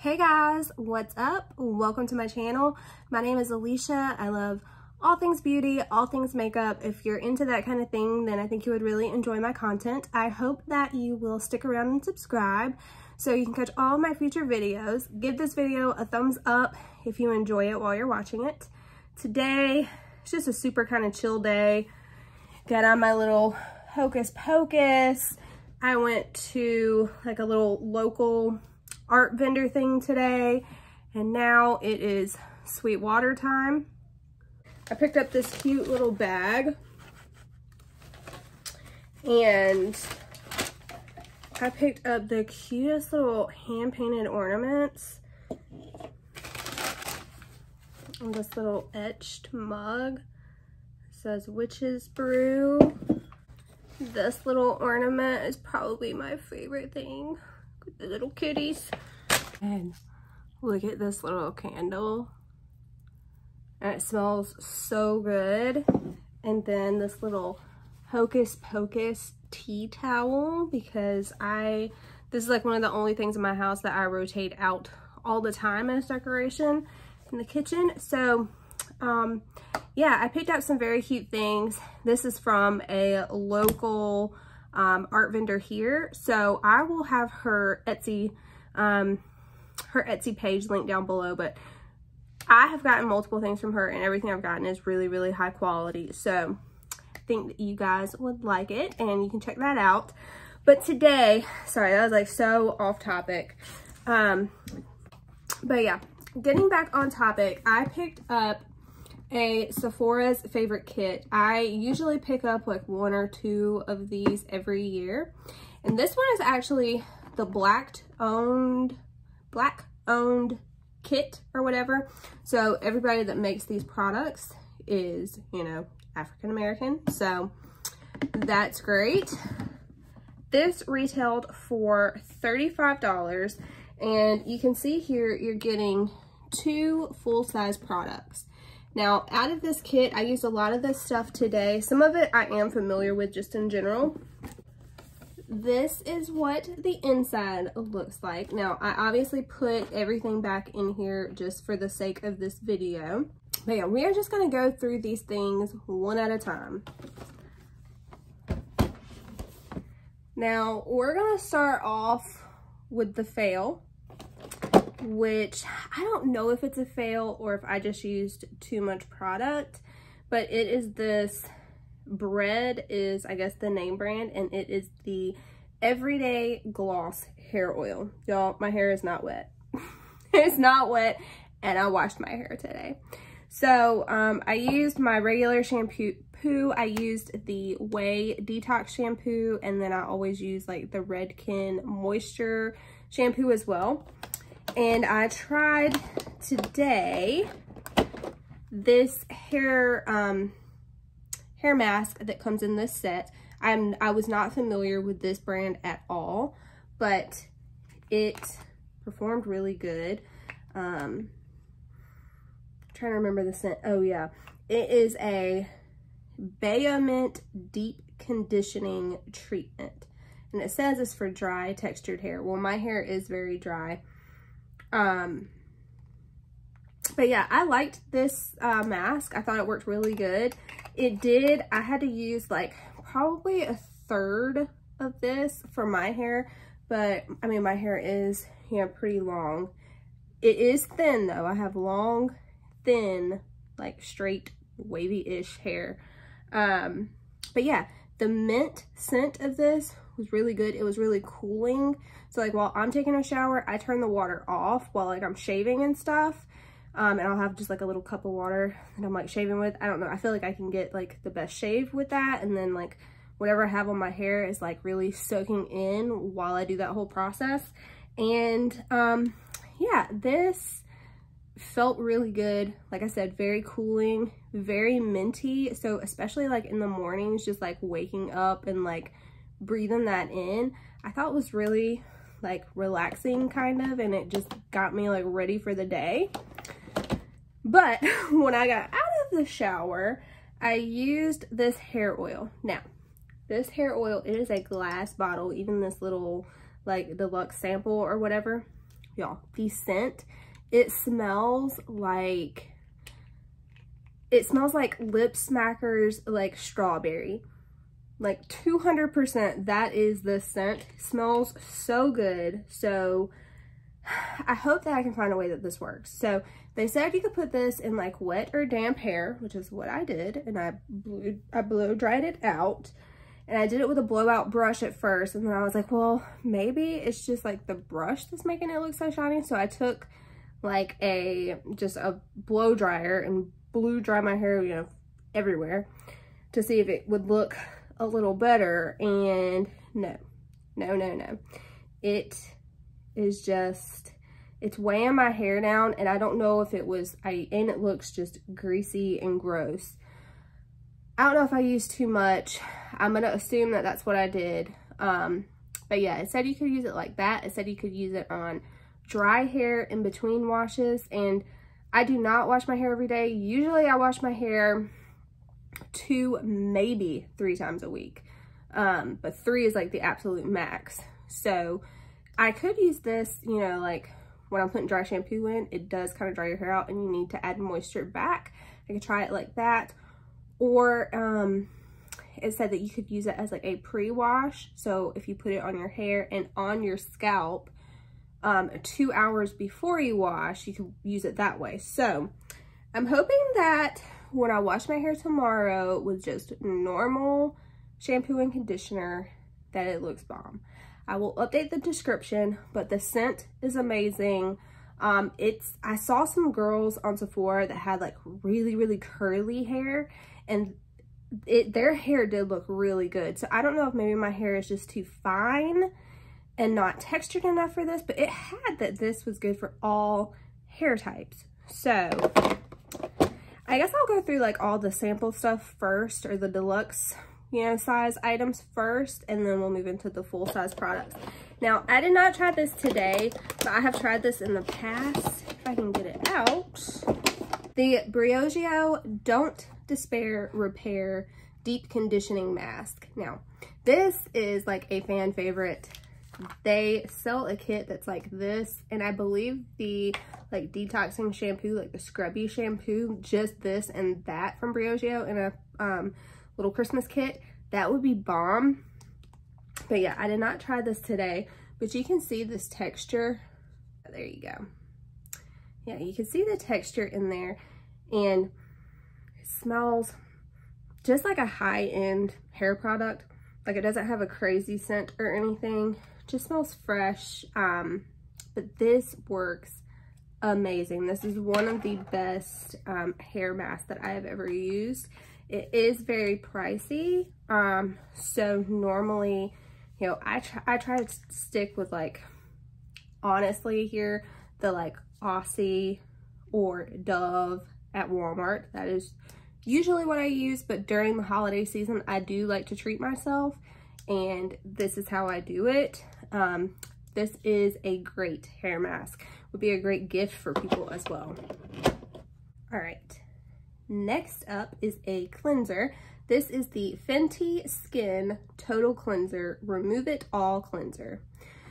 Hey guys, what's up? Welcome to my channel. My name is Elisha. I love all things beauty, all things makeup. If you're into that kind of thing, then I think you would really enjoy my content. I hope that you will stick around and subscribe so you can catch all my future videos. Give this video a thumbs up if you enjoy it while you're watching it. Today, it's just a super kind of chill day. Got on my little hocus pocus. I went to like a little local art vendor thing today. And now it is sweet water time. I picked up this cute little bag. And I picked up the cutest little hand painted ornaments. And this little etched mug says witch's brew. This little ornament is probably my favorite thing the little kitties. And look at this little candle. And it smells so good. And then this little Hocus Pocus tea towel because I, this is like one of the only things in my house that I rotate out all the time as decoration in the kitchen. So um, yeah, I picked up some very cute things. This is from a local um, art vendor here. So I will have her Etsy, um, her Etsy page linked down below, but I have gotten multiple things from her and everything I've gotten is really, really high quality. So I think that you guys would like it and you can check that out. But today, sorry, that was like so off topic. Um, but yeah, getting back on topic, I picked up a Sephora's favorite kit. I usually pick up like one or two of these every year. And this one is actually the black owned, black owned kit or whatever. So everybody that makes these products is, you know, African American. So that's great. This retailed for $35 and you can see here you're getting two full-size products. Now, out of this kit, I used a lot of this stuff today. Some of it I am familiar with just in general. This is what the inside looks like. Now, I obviously put everything back in here just for the sake of this video. But yeah, we are just going to go through these things one at a time. Now, we're going to start off with the fail which I don't know if it's a fail or if I just used too much product, but it is this bread is, I guess, the name brand, and it is the Everyday Gloss Hair Oil. Y'all, my hair is not wet. it's not wet, and I washed my hair today. So um, I used my regular shampoo. I used the Ouai Detox Shampoo, and then I always use like the Redken Moisture Shampoo as well. And I tried today this hair um, hair mask that comes in this set. I'm I was not familiar with this brand at all, but it performed really good. Um, trying to remember the scent. Oh yeah, it is a Baomint Deep Conditioning Treatment. And it says it's for dry textured hair. Well, my hair is very dry. Um, but yeah, I liked this uh, mask. I thought it worked really good. It did, I had to use like probably a third of this for my hair, but I mean, my hair is, you know, pretty long. It is thin though. I have long, thin, like straight, wavy-ish hair. Um, but yeah, the mint scent of this was really good. It was really cooling. So like while I'm taking a shower, I turn the water off while like I'm shaving and stuff. Um, and I'll have just like a little cup of water that I'm like shaving with. I don't know. I feel like I can get like the best shave with that. And then like whatever I have on my hair is like really soaking in while I do that whole process. And um, yeah, this felt really good. Like I said, very cooling, very minty. So especially like in the mornings, just like waking up and like breathing that in, I thought was really like relaxing kind of and it just got me like ready for the day. But when I got out of the shower, I used this hair oil. Now, this hair oil, it is a glass bottle, even this little like deluxe sample or whatever. y'all, the scent, it smells like, it smells like Lip Smackers, like strawberry. Like 200%, that is the scent. Smells so good. So I hope that I can find a way that this works. So they said you could put this in like wet or damp hair, which is what I did. And I blew, I blow dried it out. And I did it with a blowout brush at first. And then I was like, well, maybe it's just like the brush that's making it look so shiny. So I took like a, just a blow dryer and blew dry my hair, you know, everywhere to see if it would look a little better. And no, no, no, no. It is just, it's weighing my hair down. And I don't know if it was, I and it looks just greasy and gross. I don't know if I used too much. I'm going to assume that that's what I did. Um, but yeah, it said you could use it like that. It said you could use it on dry hair in between washes. And I do not wash my hair every day. Usually I wash my hair two, maybe three times a week. Um, but three is like the absolute max. So I could use this, you know, like when I'm putting dry shampoo in, it does kind of dry your hair out and you need to add moisture back. I could try it like that or um, it said that you could use it as like a pre-wash. So if you put it on your hair and on your scalp um, two hours before you wash, you can use it that way. So I'm hoping that when I wash my hair tomorrow with just normal shampoo and conditioner, that it looks bomb. I will update the description, but the scent is amazing. Um, it's, I saw some girls on Sephora that had like really, really curly hair and it their hair did look really good. So I don't know if maybe my hair is just too fine and not textured enough for this, but it had that this was good for all hair types. So I guess I'll go through like all the sample stuff first or the deluxe, you know, size items first, and then we'll move into the full size products. Now, I did not try this today, but I have tried this in the past. If I can get it out. The Briogeo Don't Despair Repair Deep Conditioning Mask. Now, this is like a fan favorite. They sell a kit that's like this, and I believe the like detoxing shampoo, like the scrubby shampoo, just this and that from Briogeo in a um, little Christmas kit, that would be bomb. But yeah, I did not try this today, but you can see this texture. There you go. Yeah, you can see the texture in there and it smells just like a high-end hair product. Like it doesn't have a crazy scent or anything. Just smells fresh. Um, but this works amazing. This is one of the best um, hair masks that I have ever used. It is very pricey. Um, so normally, you know, I try, I try to stick with like, honestly here, the like Aussie or Dove at Walmart. That is usually what I use, but during the holiday season, I do like to treat myself and this is how I do it. Um, this is a great hair mask. Would be a great gift for people as well. All right, next up is a cleanser. This is the Fenty Skin Total Cleanser Remove It All Cleanser.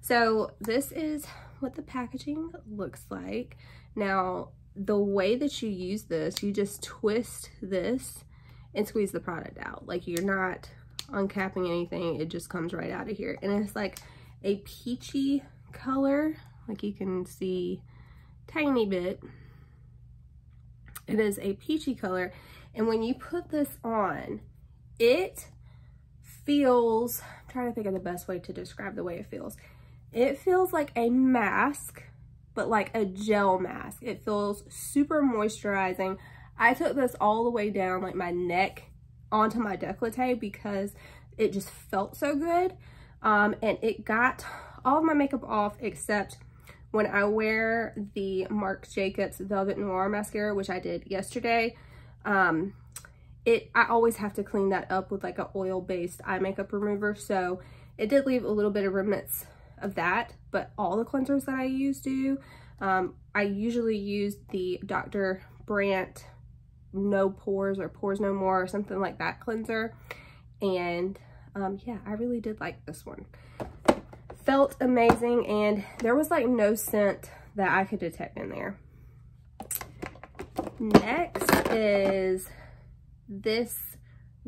So this is what the packaging looks like. Now, the way that you use this, you just twist this and squeeze the product out. Like you're not uncapping anything. It just comes right out of here. And it's like a peachy color. Like you can see tiny bit. It is a peachy color. And when you put this on, it feels, I'm trying to think of the best way to describe the way it feels. It feels like a mask but like a gel mask. It feels super moisturizing. I took this all the way down like my neck onto my decollete because it just felt so good. Um, and it got all of my makeup off except when I wear the Marc Jacobs Velvet Noir mascara, which I did yesterday. Um, it I always have to clean that up with like an oil-based eye makeup remover. So it did leave a little bit of remnants of that, but all the cleansers that I use do. Um, I usually use the Dr. Brandt No Pores or Pores No More or something like that cleanser. And um, yeah, I really did like this one. Felt amazing and there was like no scent that I could detect in there. Next is this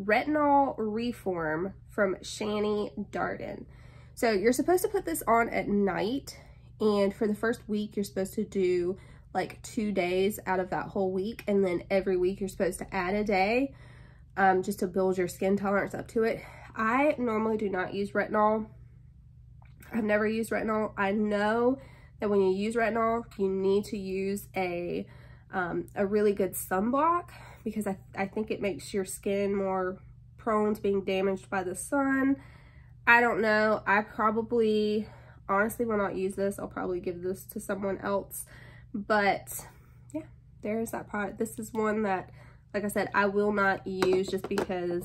Retinol Reform from Shani Darden. So you're supposed to put this on at night and for the first week you're supposed to do like two days out of that whole week and then every week you're supposed to add a day um, just to build your skin tolerance up to it. I normally do not use retinol. I've never used retinol. I know that when you use retinol, you need to use a, um, a really good sunblock because I, I think it makes your skin more prone to being damaged by the sun. I don't know. I probably, honestly will not use this. I'll probably give this to someone else. But yeah, there's that product. This is one that, like I said, I will not use just because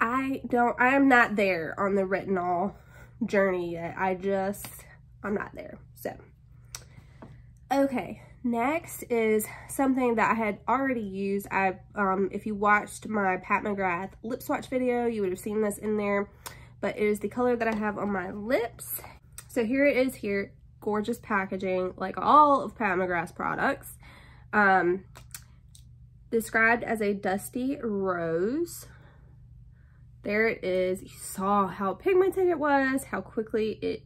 I don't, I am not there on the retinol journey yet. I just, I'm not there. So, okay. Next is something that I had already used. I, um, if you watched my Pat McGrath lip swatch video, you would have seen this in there, but it is the color that I have on my lips. So here it is here, gorgeous packaging, like all of Pat McGrath's products. Um, described as a dusty rose. There it is. You saw how pigmented it was, how quickly it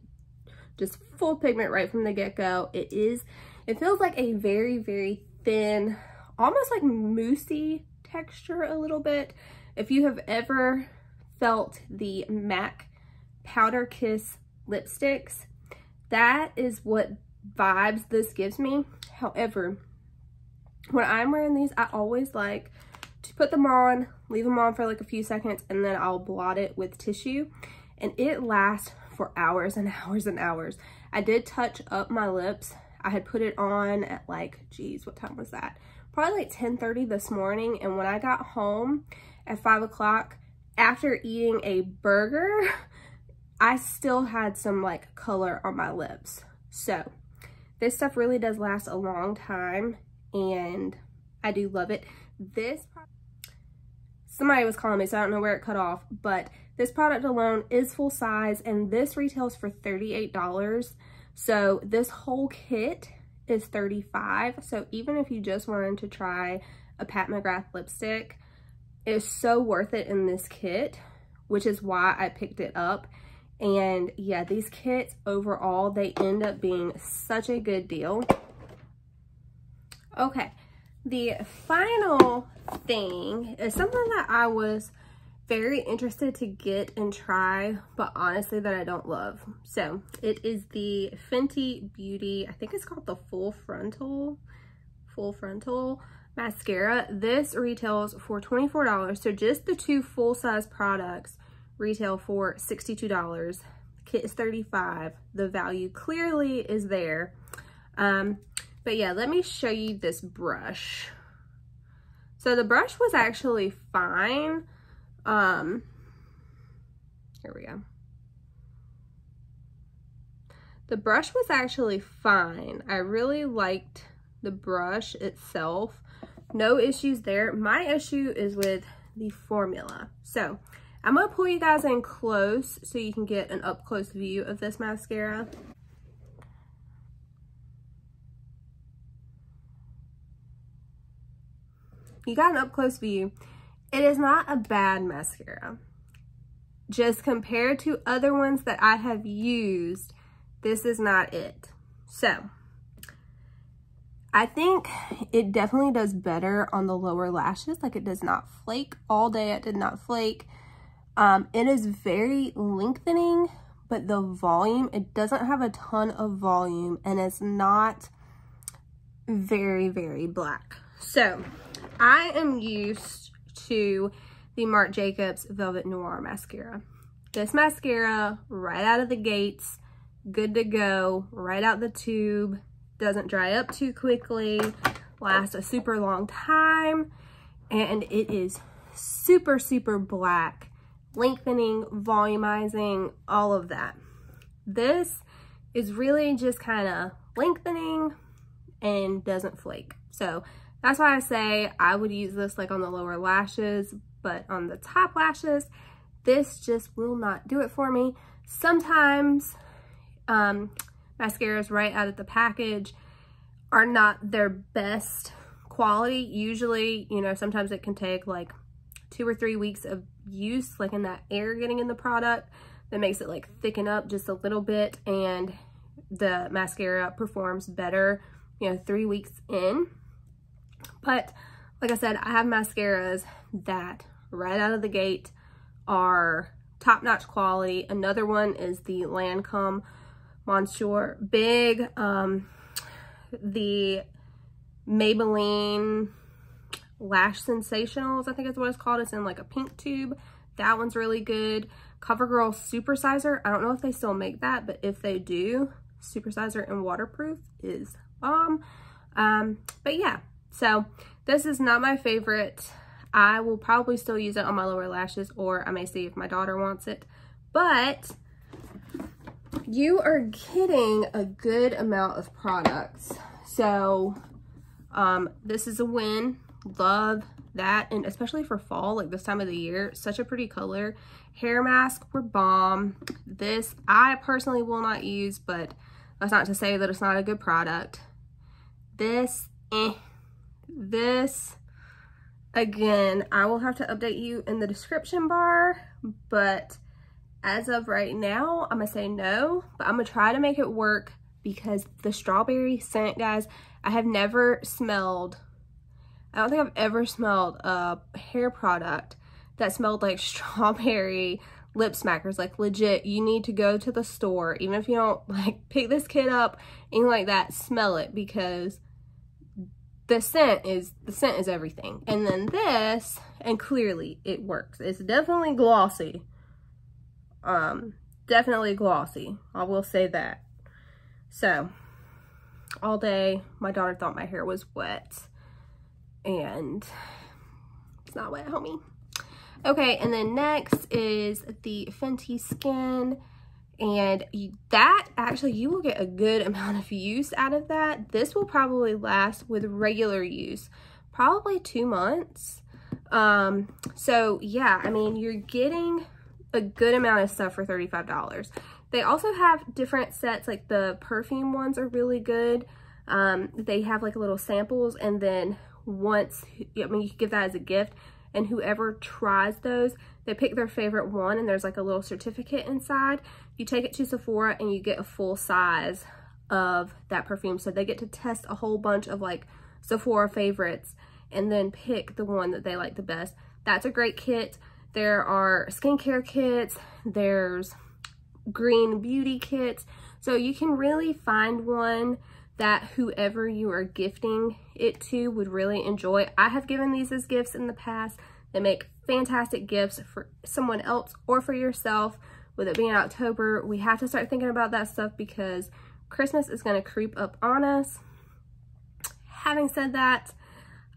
just full pigment right from the get-go. It is it feels like a very, very thin, almost like moussey texture a little bit. If you have ever felt the MAC Powder Kiss lipsticks, that is what vibes this gives me. However, when I'm wearing these, I always like to put them on, leave them on for like a few seconds, and then I'll blot it with tissue. And it lasts for hours and hours and hours. I did touch up my lips I had put it on at like, geez, what time was that? Probably like 10.30 this morning. And when I got home at 5 o'clock, after eating a burger, I still had some like color on my lips. So this stuff really does last a long time and I do love it. This, somebody was calling me, so I don't know where it cut off, but this product alone is full size and this retails for $38. So this whole kit is 35. So even if you just wanted to try a Pat McGrath lipstick, it's so worth it in this kit, which is why I picked it up. And yeah, these kits overall, they end up being such a good deal. Okay, the final thing is something that I was very interested to get and try, but honestly that I don't love. So it is the Fenty Beauty, I think it's called the Full Frontal, Full Frontal Mascara. This retails for $24. So just the two full-size products retail for $62. kit is 35 The value clearly is there. Um, but yeah, let me show you this brush. So the brush was actually fine um, here we go. The brush was actually fine. I really liked the brush itself. No issues there. My issue is with the formula. So I'm going to pull you guys in close so you can get an up close view of this mascara. You got an up close view. It is not a bad mascara. Just compared to other ones that I have used, this is not it. So, I think it definitely does better on the lower lashes. Like it does not flake all day. It did not flake. Um, it is very lengthening, but the volume, it doesn't have a ton of volume and it's not very, very black. So I am used to the Marc Jacobs Velvet Noir Mascara. This mascara, right out of the gates, good to go, right out the tube, doesn't dry up too quickly, lasts a super long time, and it is super, super black, lengthening, volumizing, all of that. This is really just kind of lengthening and doesn't flake. So that's why I say I would use this like on the lower lashes, but on the top lashes, this just will not do it for me. sometimes um, mascaras right out of the package are not their best quality. Usually, you know, sometimes it can take like two or three weeks of use, like in that air getting in the product that makes it like thicken up just a little bit and the mascara performs better, you know, three weeks in. But like I said, I have mascaras that right out of the gate are top-notch quality. Another one is the Lancome Monsieur Big, um, the Maybelline Lash Sensationals, I think is what it's called. It's in like a pink tube. That one's really good. CoverGirl Supersizer. I don't know if they still make that, but if they do, Supersizer and waterproof is bomb. Um, but yeah, so this is not my favorite. I will probably still use it on my lower lashes or I may see if my daughter wants it. But you are getting a good amount of products. So um, this is a win. Love that. And especially for fall, like this time of the year, such a pretty color. Hair mask were bomb. This I personally will not use, but that's not to say that it's not a good product. This, eh. This, again, I will have to update you in the description bar, but as of right now, I'm gonna say no, but I'm gonna try to make it work because the strawberry scent, guys, I have never smelled, I don't think I've ever smelled a hair product that smelled like strawberry lip smackers. Like legit you need to go to the store even if you don't like pick this kit up anything like that smell it because the scent is the scent is everything. And then this and clearly it works. It's definitely glossy. Um definitely glossy. I will say that. So all day my daughter thought my hair was wet. And it's not wet homie. Okay, and then next is the Fenty Skin. And that, actually, you will get a good amount of use out of that. This will probably last with regular use, probably two months. Um, so yeah, I mean, you're getting a good amount of stuff for $35. They also have different sets, like the perfume ones are really good. Um, they have like little samples and then once, I mean, you can give that as a gift and whoever tries those, they pick their favorite one and there's like a little certificate inside. You take it to Sephora and you get a full size of that perfume. So they get to test a whole bunch of like Sephora favorites and then pick the one that they like the best. That's a great kit. There are skincare kits. There's green beauty kits. So you can really find one that whoever you are gifting it to would really enjoy. I have given these as gifts in the past. They make fantastic gifts for someone else or for yourself. With it being October, we have to start thinking about that stuff because Christmas is going to creep up on us. Having said that,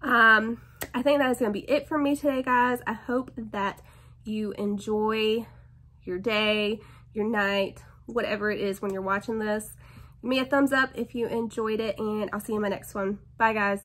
um, I think that is going to be it for me today, guys. I hope that you enjoy your day, your night, whatever it is when you're watching this. Give me a thumbs up if you enjoyed it, and I'll see you in my next one. Bye, guys.